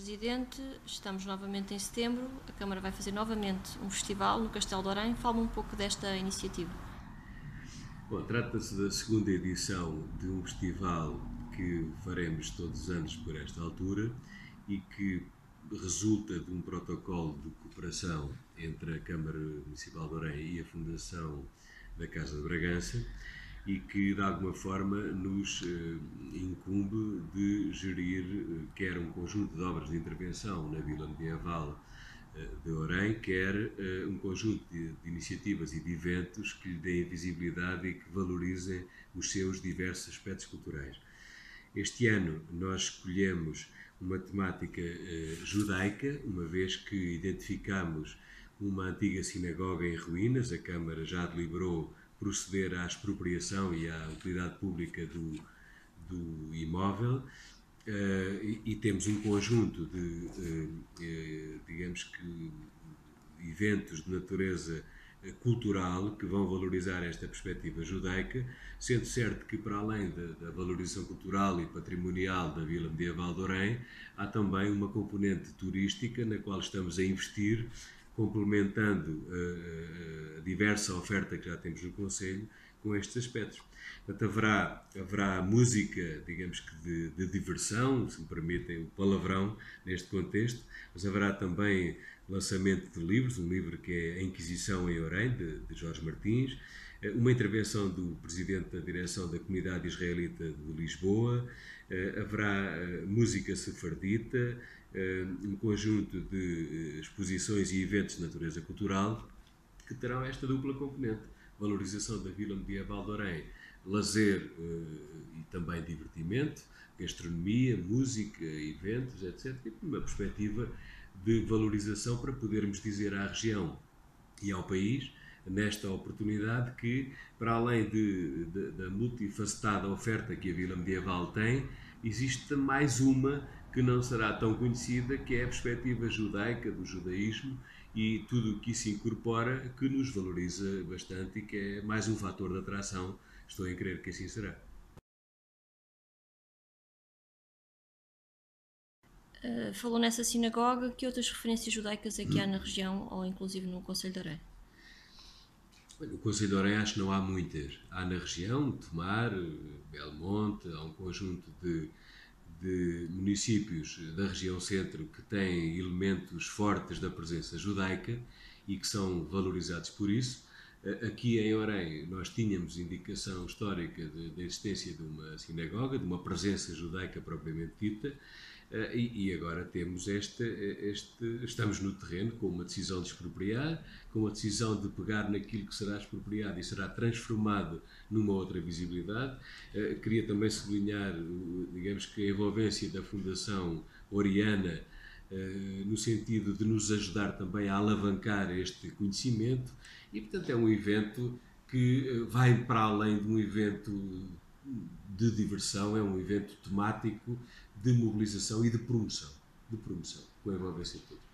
Presidente. Estamos novamente em setembro. A Câmara vai fazer novamente um festival no Castelo de Orém. Fala um pouco desta iniciativa. Bom, trata-se da segunda edição de um festival que faremos todos os anos por esta altura e que resulta de um protocolo de cooperação entre a Câmara Municipal de Orém e a Fundação da Casa de Bragança e que de alguma forma nos eh, incumbe de gerir eh, quer um conjunto de obras de intervenção na Vila Medieval eh, de Orém, quer um conjunto de, de, iniciativas e de eventos que lhe deem visibilidade e que valorizem os seus diversos aspectos culturais. Este ano nós escolhemos uma temática judaica, uma vez que identificamos uma antiga sinagoga em ruínas, a Câmara já deliberou proceder à expropriação e à utilidade pública do, do imóvel. Uh, e, e, temos um conjunto de, uh, uh, digamos que, eventos de natureza cultural que vão valorizar esta perspectiva judaica, sendo certo que, para além da, da valorização cultural e patrimonial da Vila Medieval de Orém, há também uma componente turística na qual estamos a investir complementando a diversa oferta que já temos no Conselho com estes aspectos. Portanto, haverá, haverá música, digamos que de, de, diversão, se me permitem o palavrão neste contexto, mas haverá também lançamento de livros, um livro que é A Inquisição em Orém, de, de Jorge Martins, eh, uma intervenção do Presidente da Direção da Comunidade Israelita de Lisboa, eh, haverá eh, música sefardita, um conjunto de exposições e eventos de natureza cultural que terão esta dupla componente, valorização da Vila Medieval de Orém, lazer e também divertimento, gastronomia, música, eventos, etc. E uma perspectiva de valorização para podermos dizer à região e ao país nesta oportunidade que, para além de, de, da multifacetada oferta que a Vila Medieval tem, existe mais uma que não será tão conhecida, que é a perspectiva judaica do judaísmo e tudo o que isso incorpora, que nos valoriza bastante e que é mais um fator de atração. Estou em crer que assim será. Uh, falou nessa sinagoga, que outras referências judaicas é que há na região ou inclusive no Conselho de Arém? No Conselho de Orem acho que não há muitas. Há na região, Tomar, Belmonte, há um conjunto de, de municípios da região centro que têm elementos fortes da presença judaica e que são valorizados por isso. Aqui em Orem nós tínhamos indicação histórica da existência de uma sinagoga, de uma presença judaica propriamente dita, Uh, e, agora temos este, este, estamos no terreno com uma decisão de expropriar, com uma decisão de pegar naquilo que será expropriado e será transformado numa outra visibilidade. Uh, queria também sublinhar, digamos que a envolvência da Fundação Oriana no sentido de nos ajudar também a alavancar este conhecimento e, portanto, é um evento que vai para além de um evento de diversão, é um evento temático de mobilização e de promoção, de promoção, com a envolvência de todos.